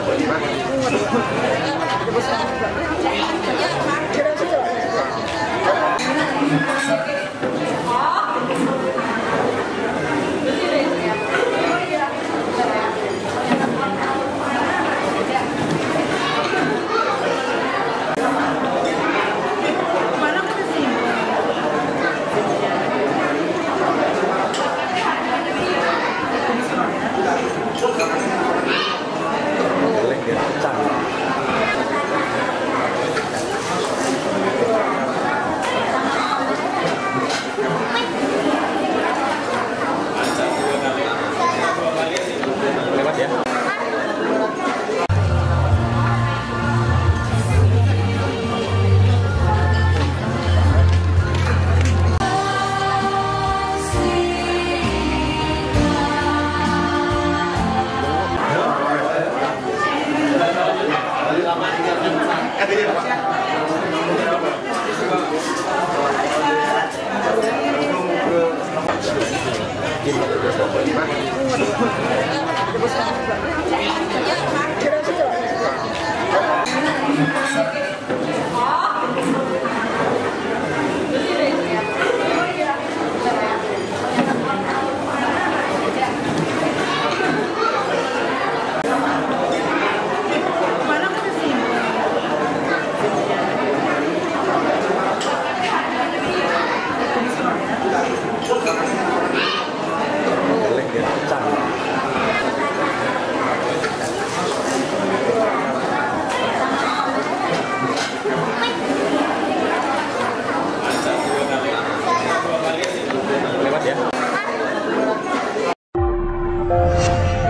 Thank you. 干爹吧。Yeah.